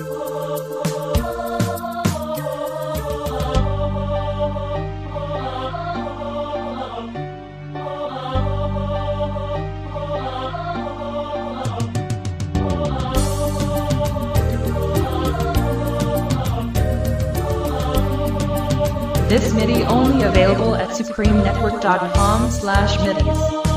This MIDI only available at supremenetwork.com slash midis.